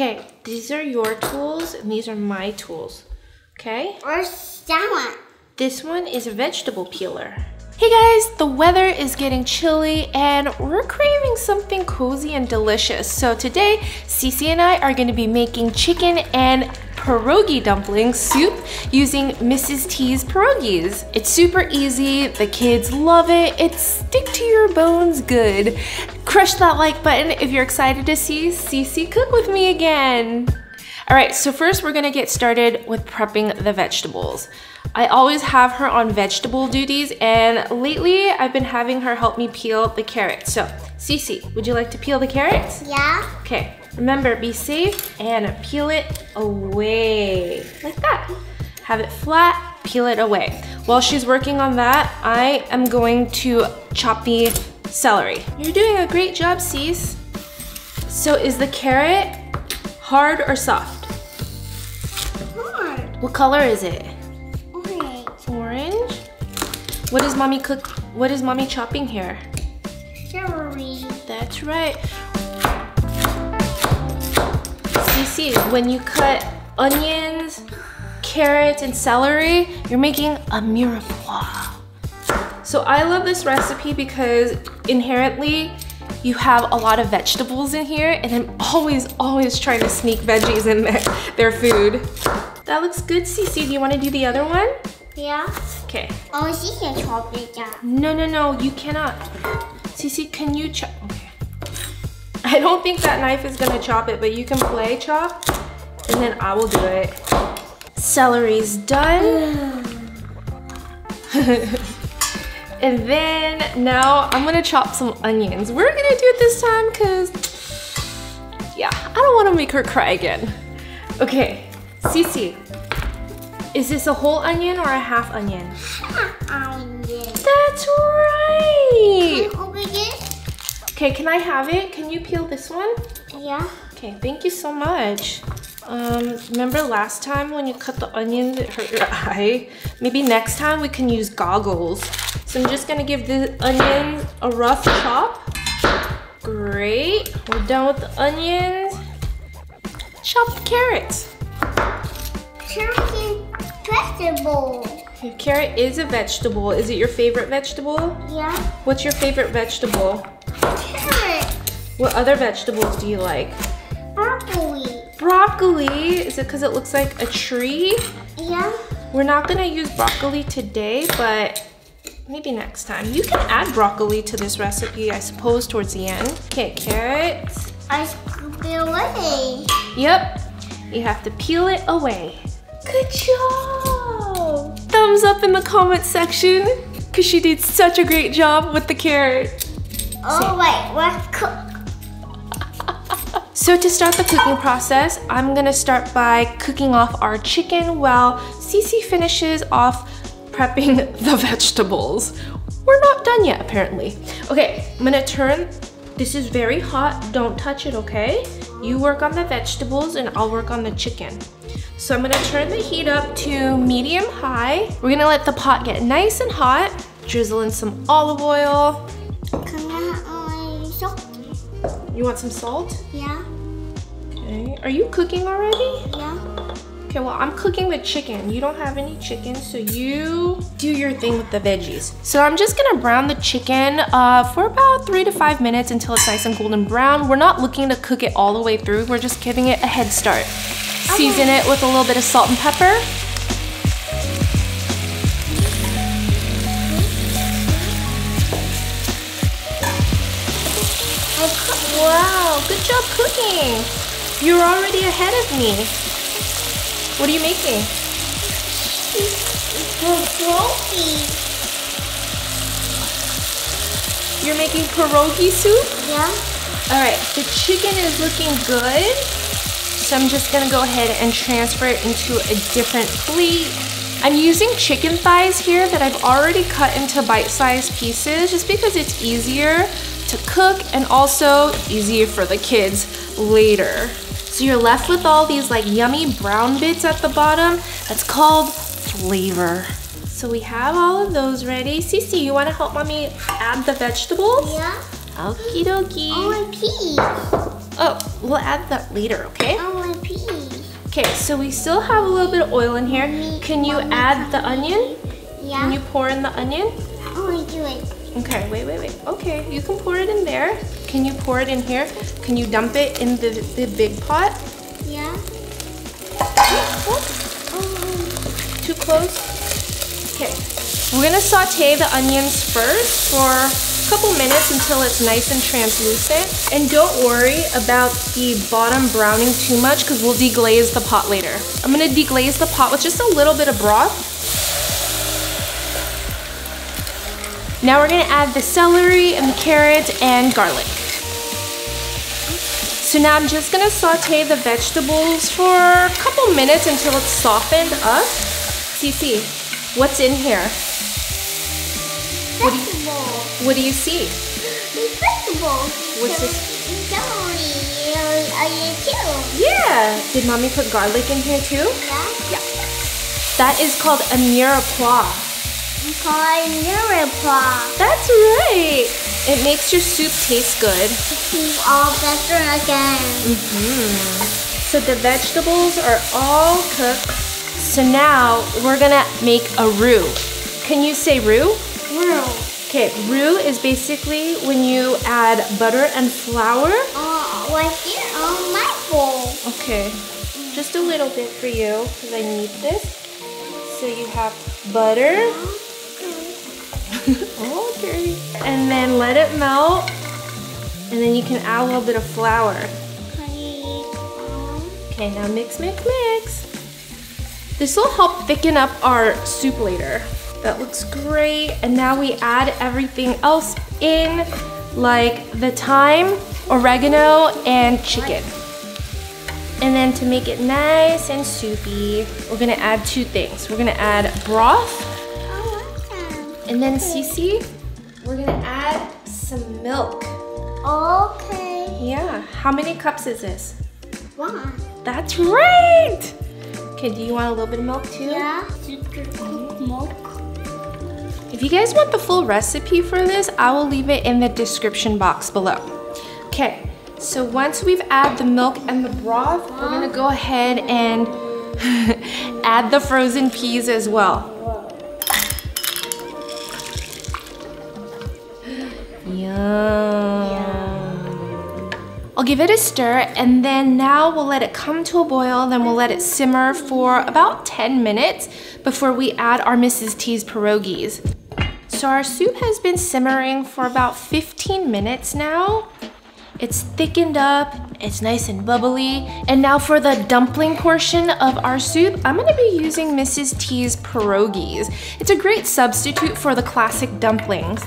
Okay, these are your tools and these are my tools. Okay? Where's that one? This one is a vegetable peeler. Hey guys, the weather is getting chilly and we're craving something cozy and delicious. So today, Sisi and I are gonna be making chicken and pierogi dumpling soup using Mrs. T's pierogies. It's super easy, the kids love it, it's stick to your bones good. Crush that like button if you're excited to see Sisi cook with me again. All right, so first we're gonna get started with prepping the vegetables. I always have her on vegetable duties and lately I've been having her help me peel the carrots. So, Sisi, would you like to peel the carrots? Yeah. Okay, remember be safe and peel it away, like that. Have it flat, peel it away. While she's working on that, I am going to chop the celery. You're doing a great job, Sisi. So is the carrot hard or soft? Hard. What color is it? Okay. Orange. What is mommy cook? What is mommy chopping here? Celery. That's right. Sisi, when you cut onions, carrots, and celery, you're making a mirepoix. So I love this recipe because inherently you have a lot of vegetables in here and I'm always, always trying to sneak veggies in their, their food. That looks good, Sisi. Do you want to do the other one? Yeah. Okay. Oh, she can chop it down. No, no, no, you cannot. Sisi, can you chop? Okay. I don't think that knife is gonna chop it, but you can play chop, and then I will do it. Celery's done. and then now I'm gonna chop some onions. We're gonna do it this time because, yeah, I don't wanna make her cry again. Okay, Sisi, is this a whole onion or a half onion? Onion. That's right. Okay, can I have it? Can you peel this one? Yeah. Okay, thank you so much. Um, remember last time when you cut the onions, it hurt your eye? Maybe next time we can use goggles. So I'm just gonna give the onions a rough chop. Great, we're done with the onions. Chop the carrots. Pumpkin vegetable. Okay, carrot is a vegetable. Is it your favorite vegetable? Yeah. What's your favorite vegetable? What other vegetables do you like? Broccoli. Broccoli. Is it because it looks like a tree? Yeah. We're not gonna use broccoli today, but maybe next time. You can add broccoli to this recipe, I suppose, towards the end. Okay, carrots. I scoop it away. Yep, you have to peel it away. Good job! Thumbs up in the comment section, because she did such a great job with the carrot. Oh wait, let's cook? So to start the cooking process, I'm gonna start by cooking off our chicken while Sisi finishes off prepping the vegetables. We're not done yet, apparently. Okay, I'm gonna turn, this is very hot, don't touch it, okay? You work on the vegetables and I'll work on the chicken. So I'm gonna turn the heat up to medium high. We're gonna let the pot get nice and hot, drizzle in some olive oil. Can I have my salt? You want some salt? Yeah. Okay, are you cooking already? Yeah. Okay, well, I'm cooking the chicken. You don't have any chicken, so you do your thing with the veggies. So I'm just gonna brown the chicken uh, for about three to five minutes until it's nice and golden brown. We're not looking to cook it all the way through. We're just giving it a head start. Season it with a little bit of salt and pepper. Wow, good job cooking. You're already ahead of me. What are you making? Broccoli. You're making pierogi soup? Yeah. All right, the chicken is looking good. So I'm just gonna go ahead and transfer it into a different plate. I'm using chicken thighs here that I've already cut into bite-sized pieces just because it's easier to cook and also easier for the kids later. So you're left with all these like yummy brown bits at the bottom. That's called flavor. So we have all of those ready. Sisi, you wanna help mommy add the vegetables? Yeah. Okie dokie. Oh, and peas. Oh, we'll add that later, okay? Oh, I want to pee. Okay, so we still have a little bit of oil in here. Can you add the onion? Yeah. Can you pour in the onion? I want to do it. Okay, wait, wait, wait. Okay, you can pour it in there. Can you pour it in here? Can you dump it in the, the big pot? Yeah. Oh. Too close? Okay. We're gonna saute the onions first for a couple minutes until it's nice and translucent. And don't worry about the bottom browning too much because we'll deglaze the pot later. I'm gonna deglaze the pot with just a little bit of broth. Now we're gonna add the celery and the carrots and garlic. So now I'm just gonna saute the vegetables for a couple minutes until it's softened up. Sisi, what's in here? What do you- Vegetables. What do you see? Vegetables. What's this? Celery. Are you too? Yeah. Did mommy put garlic in here too? Yeah. Yeah. That is called a mirepoix. I'm calling Nirapa. That's right. It makes your soup taste good. Keep all better again. Mhm. So the vegetables are all cooked. So now we're gonna make a roux. Can you say roux? Roux. Okay, roux is basically when you add butter and flour. Oh, right here on my bowl. Okay, just a little bit for you because I need this. So you have butter. Dirty. And then let it melt. And then you can add a little bit of flour. Okay, now mix, mix, mix. This will help thicken up our soup later. That looks great. And now we add everything else in, like the thyme, oregano, and chicken. And then to make it nice and soupy, we're gonna add two things. We're gonna add broth, and then Sisi, we're gonna add some milk. Okay. Yeah, how many cups is this? One. That's right! Okay, do you want a little bit of milk too? Yeah. Milk. If you guys want the full recipe for this, I will leave it in the description box below. Okay, so once we've added the milk and the broth, we're gonna go ahead and add the frozen peas as well. Yum. I'll give it a stir and then now we'll let it come to a boil, then we'll let it simmer for about 10 minutes before we add our Mrs. T's pierogies. So our soup has been simmering for about 15 minutes now. It's thickened up, it's nice and bubbly. And now for the dumpling portion of our soup, I'm gonna be using Mrs. T's pierogies. It's a great substitute for the classic dumplings.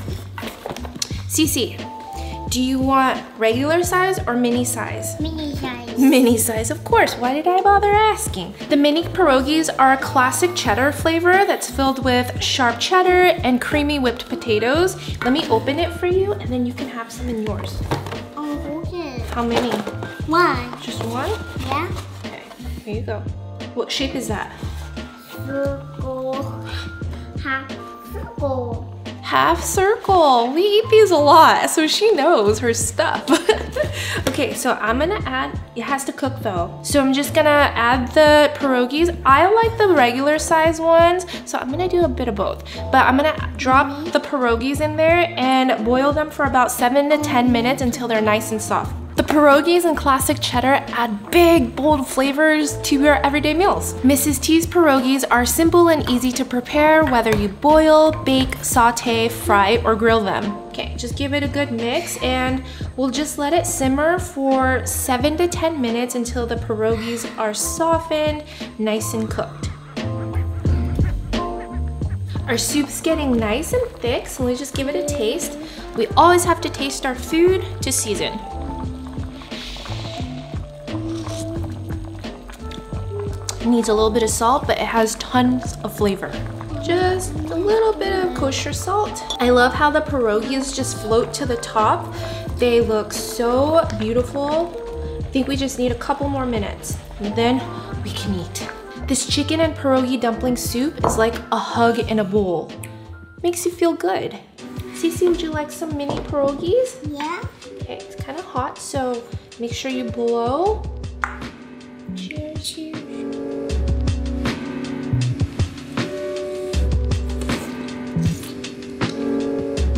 Sisi, do you want regular size or mini size? Mini size. Mini size, of course. Why did I bother asking? The mini pierogies are a classic cheddar flavor that's filled with sharp cheddar and creamy whipped potatoes. Let me open it for you and then you can have some in yours. Oh, okay. How many? One. Just one? Yeah. Okay, here you go. What shape is that? Circle. Half circle. Half circle. We eat these a lot, so she knows her stuff. okay, so I'm gonna add, it has to cook though. So I'm just gonna add the pierogies. I like the regular size ones, so I'm gonna do a bit of both. But I'm gonna drop the pierogies in there and boil them for about seven to 10 minutes until they're nice and soft. The pierogies and classic cheddar add big, bold flavors to your everyday meals. Mrs. T's pierogies are simple and easy to prepare whether you boil, bake, saute, fry, or grill them. Okay, just give it a good mix and we'll just let it simmer for 7 to 10 minutes until the pierogies are softened, nice and cooked. Our soup's getting nice and thick, so let's just give it a taste. We always have to taste our food to season. Needs a little bit of salt, but it has tons of flavor. Just a little bit of kosher salt. I love how the pierogies just float to the top. They look so beautiful. I think we just need a couple more minutes, and then we can eat. This chicken and pierogi dumpling soup is like a hug in a bowl. Makes you feel good. Sisi, would you like some mini pierogies? Yeah. Okay, it's kind of hot, so Make sure you blow.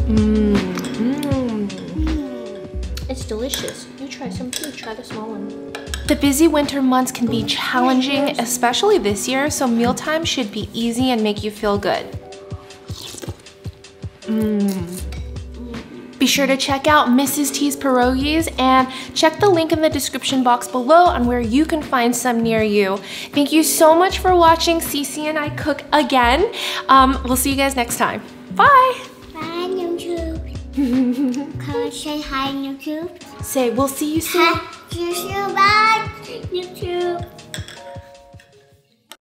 Mmm, mmm. It's delicious. You try some too. Try the small one. The busy winter months can be challenging, especially this year, so mealtime should be easy and make you feel good. Mmm. Be sure to check out Mrs. T's Pierogies and check the link in the description box below on where you can find some near you. Thank you so much for watching Sisi and I cook again. Um, we'll see you guys next time. Bye! Can I say hi, YouTube? Say, we'll see you soon. Hi, YouTube. Bye, YouTube.